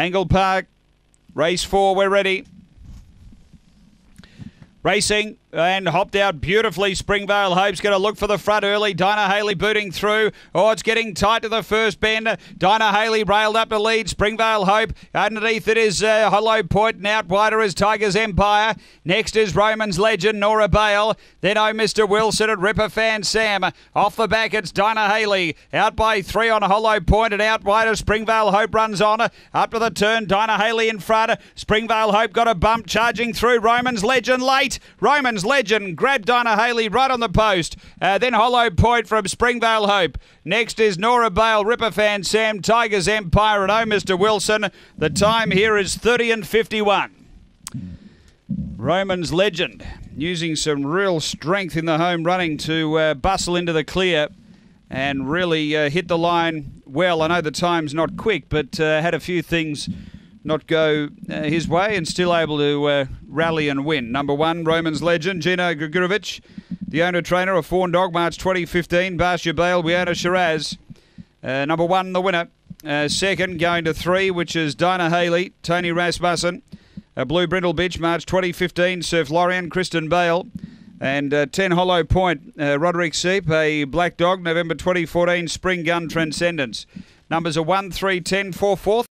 Angle Park, race four, we're ready. Racing and hopped out beautifully. Springvale Hope's going to look for the front early. Dinah Haley booting through. Oh, it's getting tight to the first bend. Dinah Haley railed up the lead. Springvale Hope. Underneath it is uh, Hollow Point and out wider is Tigers Empire. Next is Roman's Legend, Nora Bale. Then Oh Mr. Wilson and Ripper Fan Sam. Off the back it's Dinah Haley. Out by three on Hollow Point and out wider Springvale Hope runs on. Up to the turn. Dinah Haley in front. Springvale Hope got a bump charging through. Roman's Legend late. Roman's Legend grabbed Dinah Haley right on the post. Uh, then Hollow Point from Springvale Hope. Next is Nora Bale, Ripper Fan Sam, Tigers Empire, and Oh Mr. Wilson. The time here is 30 and 51. Roman's Legend using some real strength in the home running to uh, bustle into the clear and really uh, hit the line well. I know the time's not quick, but uh, had a few things not go uh, his way and still able to uh, rally and win. Number one, Roman's legend, Gino Grigorovic, the owner trainer of Fawn Dog, March 2015, Barcia Bale, Wiana Shiraz. Uh, number one, the winner. Uh, second, going to three, which is Dinah Haley, Tony Rasmussen. Uh, Blue Brindle Bitch, March 2015, Surf Lorien, Kristen Bale. And uh, 10 Hollow Point, uh, Roderick Seep, a Black Dog, November 2014, Spring Gun Transcendence. Numbers are 1, 3, 10, 4, 4.